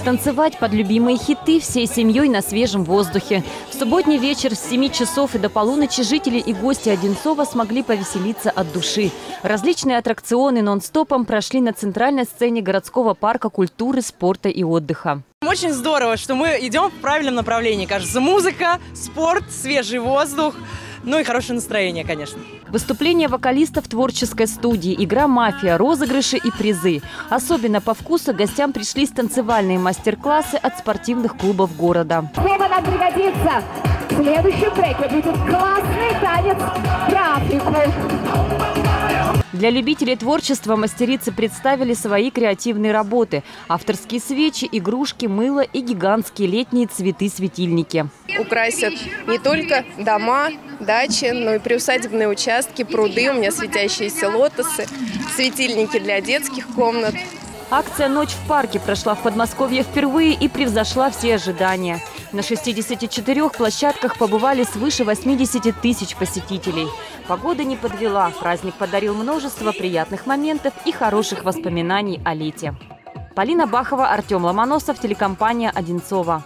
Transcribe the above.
Потанцевать под любимые хиты всей семьей на свежем воздухе. В субботний вечер с 7 часов и до полуночи жители и гости Одинцова смогли повеселиться от души. Различные аттракционы нон-стопом прошли на центральной сцене городского парка культуры, спорта и отдыха. Очень здорово, что мы идем в правильном направлении. Кажется, музыка, спорт, свежий воздух – ну и хорошее настроение, конечно. Выступление вокалистов творческой студии, игра «Мафия», розыгрыши и призы. Особенно по вкусу гостям пришлись танцевальные мастер-классы от спортивных клубов города. Слово нам пригодится. В следующем треке будет классный танец про Африку. Для любителей творчества мастерицы представили свои креативные работы. Авторские свечи, игрушки, мыло и гигантские летние цветы-светильники. Украсят не только дома, дачи, но и приусадебные участки, пруды. У меня светящиеся лотосы, светильники для детских комнат. Акция «Ночь в парке» прошла в Подмосковье впервые и превзошла все ожидания. На 64 площадках побывали свыше 80 тысяч посетителей. Погода не подвела, праздник подарил множество приятных моментов и хороших воспоминаний о лете. Полина Бахова, Артем Ломоносов, телекомпания «Одинцова».